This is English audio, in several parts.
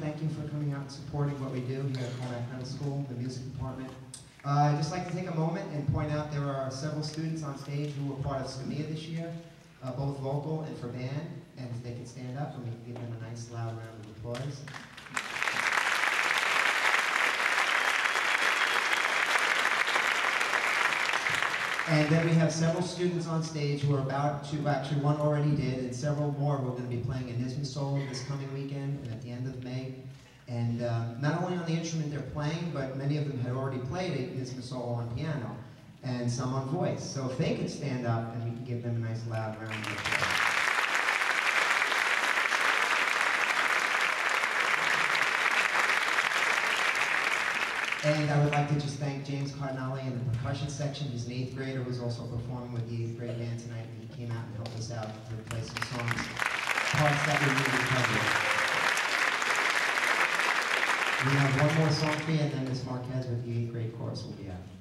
Thank you for coming out and supporting what we do here at Commack Middle School, the music department. Uh, I'd just like to take a moment and point out there are several students on stage who were part of SCMEA this year, uh, both vocal and for band, and they can stand up and we can give them a nice loud round of applause. And then we have several students on stage who are about to, actually one already did, and several more who are going to be playing a NYSSMA solo this coming weekend and at the end of May. And um, not only on the instrument they're playing, but many of them had already played a NYSSMA solo on piano and some on voice. So if they could stand up, and we can give them a nice loud round of applause. And I would like to just thank James Cardinale in the percussion section. He's an eighth grader who's also performing with the eighth grade band tonight. And he came out and helped us out to play some songs, parts that we really covered. We have one more song for you, and then Ms. Marquez with the eighth grade chorus will be out.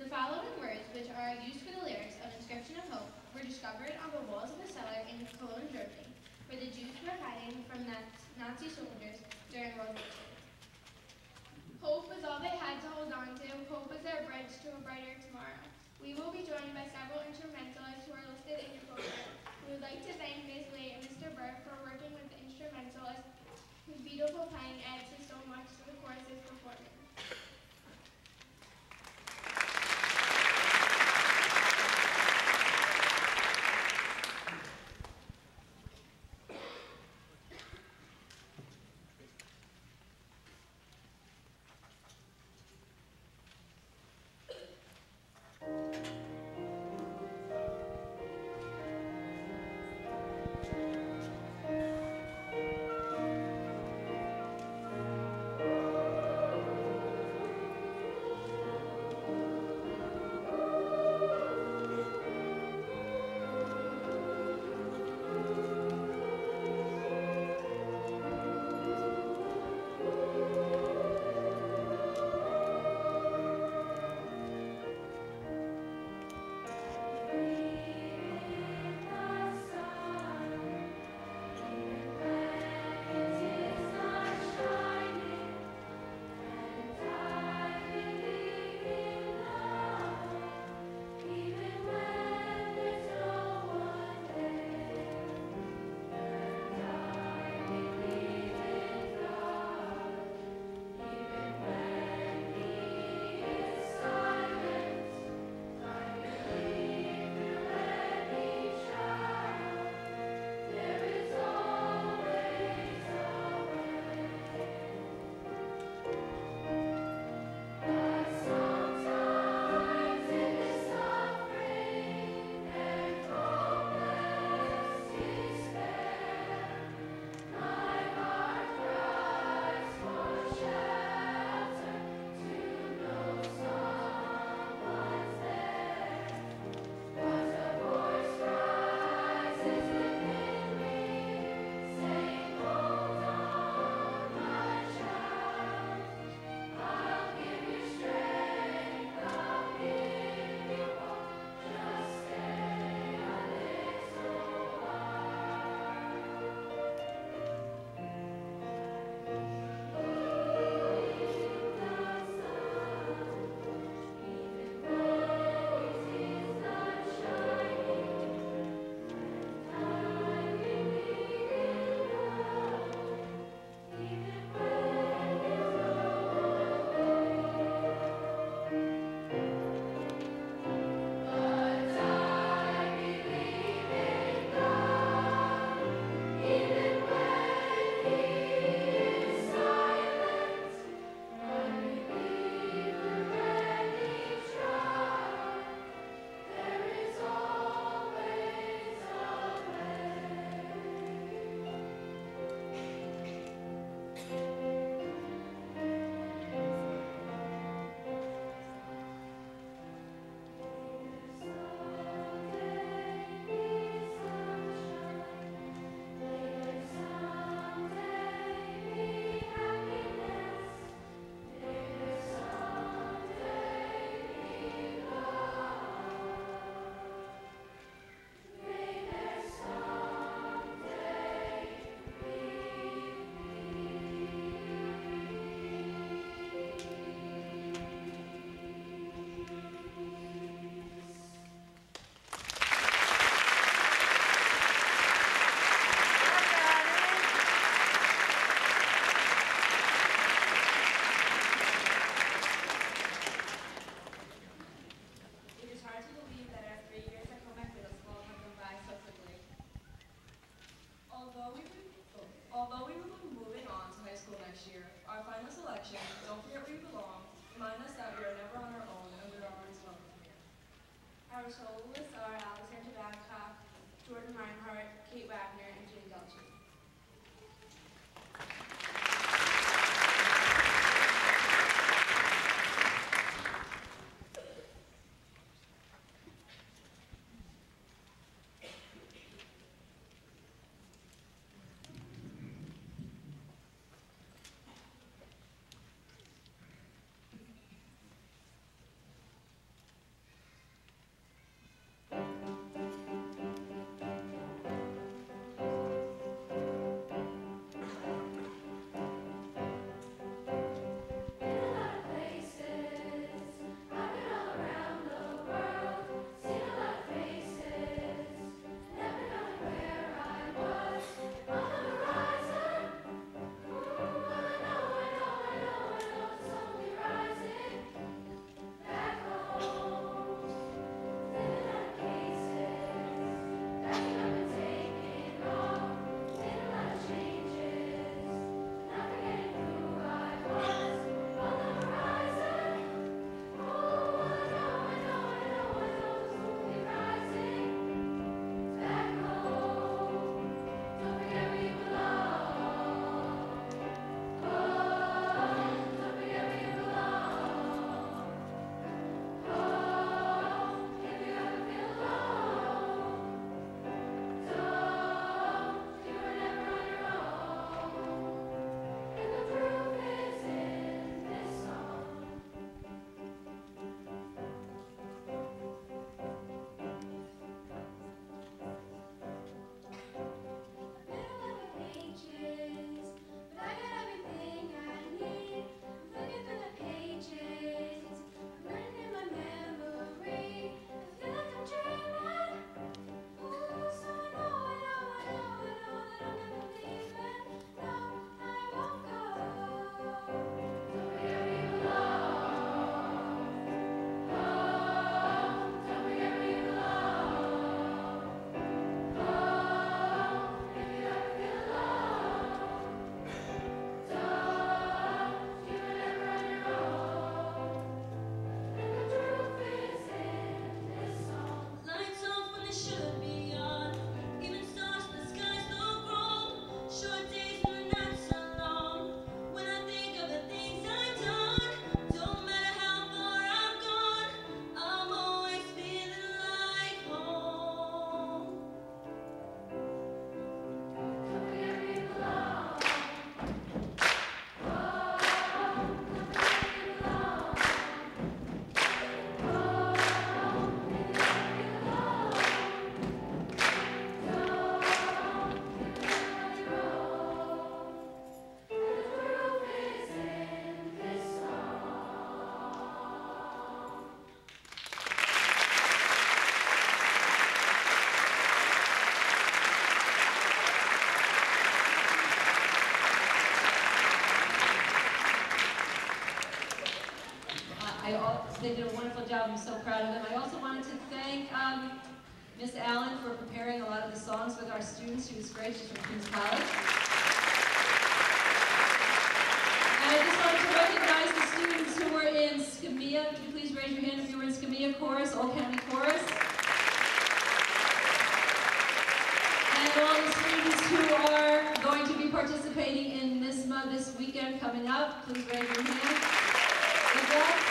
The following words, which are used for the lyrics of Inscription of Hope, were discovered on the walls of a cellar in Cologne, Germany, where the Jews were hiding from Nazi soldiers during World War II. Hope was all they had to hold on to. Hope was their bridge to a brighter tomorrow. We will be joined by several instrumentalists who are listed in your program. We would like to thank Ms. Lee and Mr. Burke for working with the instrumentalists whose beautiful playing adds job. I'm so proud of them. I also wanted to thank um, Miss Allen for preparing a lot of the songs with our students. She was great. She's from Queens College. And I just wanted to recognize the students who were in SCMEA. Could you please raise your hand if you were in SCMEA Chorus, Old County Chorus? And all the students who are going to be participating in NYSSMA this weekend coming up, please raise your hand.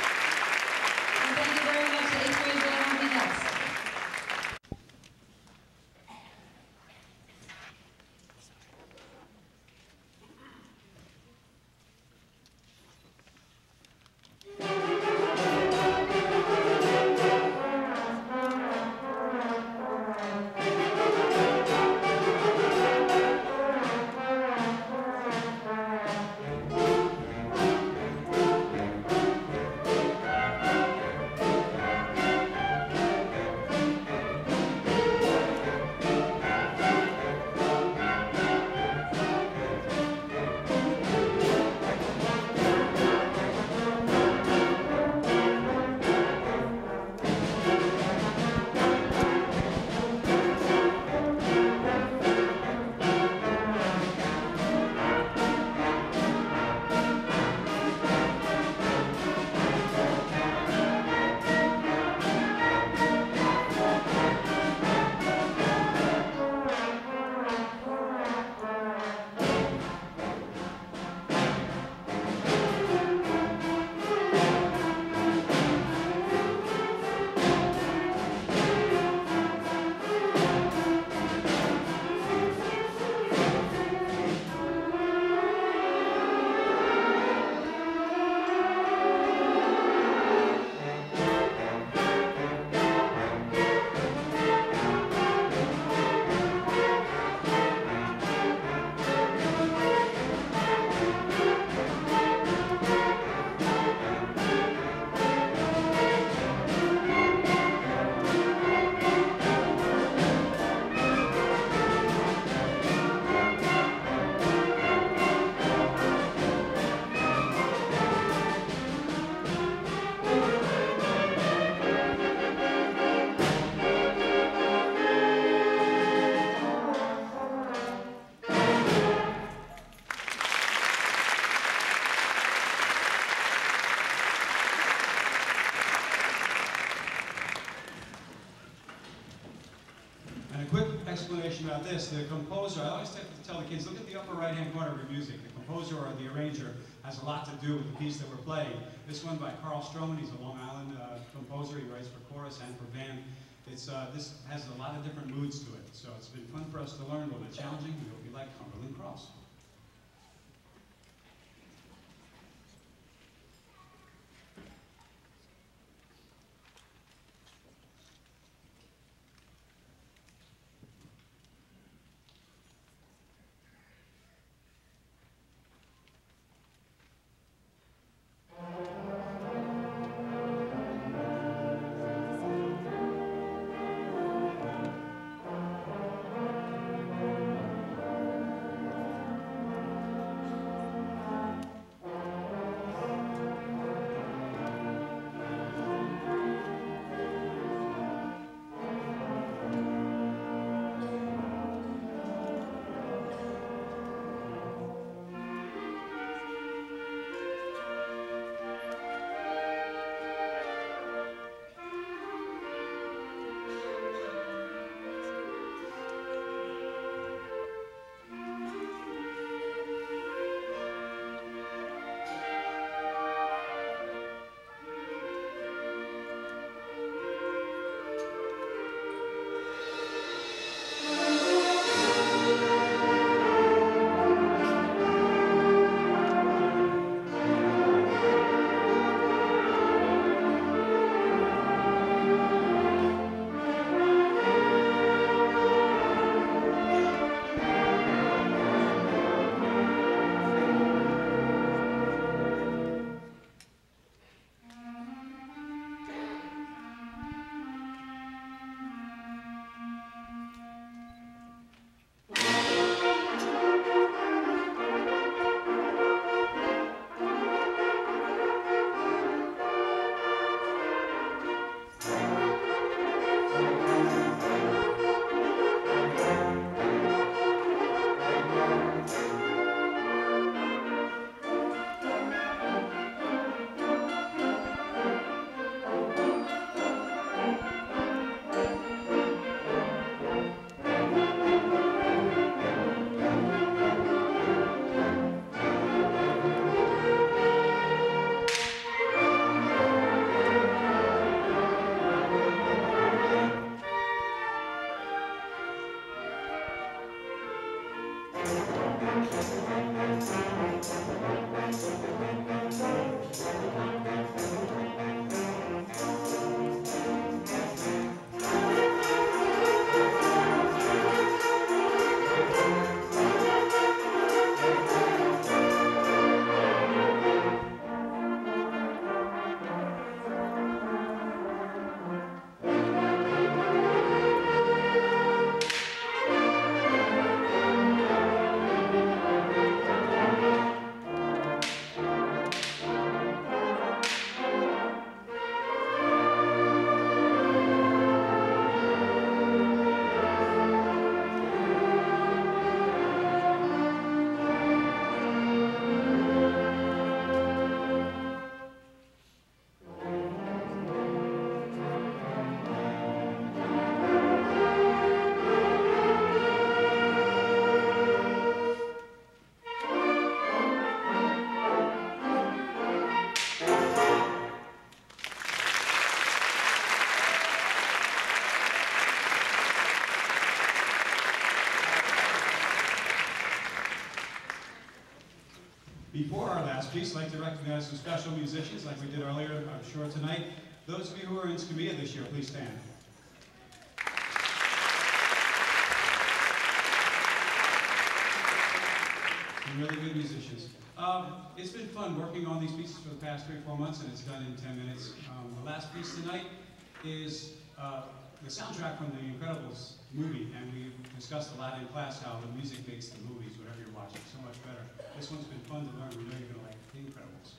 Explanation about this, the composer, I always to tell the kids, look at the upper right-hand corner of your music. The composer or the arranger has a lot to do with the piece that we're playing. This one by Carl Strommen, he's a Long Island uh, composer, he writes for chorus and for band. It's, uh, this has a lot of different moods to it, so it's been fun for us to learn, a little bit challenging, we hope you like Cumberland Cross. Piece, I'd like to recognize some special musicians like we did earlier, I'm sure tonight. Those of you who are in SCMEA this year, please stand. Some really good musicians. Um, it's been fun working on these pieces for the past three, four months, and it's done in 10 minutes. Um, the last piece tonight is uh, the soundtrack from The Incredibles movie, and we discussed a lot in class how the music makes the movies, whatever you're watching, so much better. This one's been fun to learn. We know you're going to Incredibles.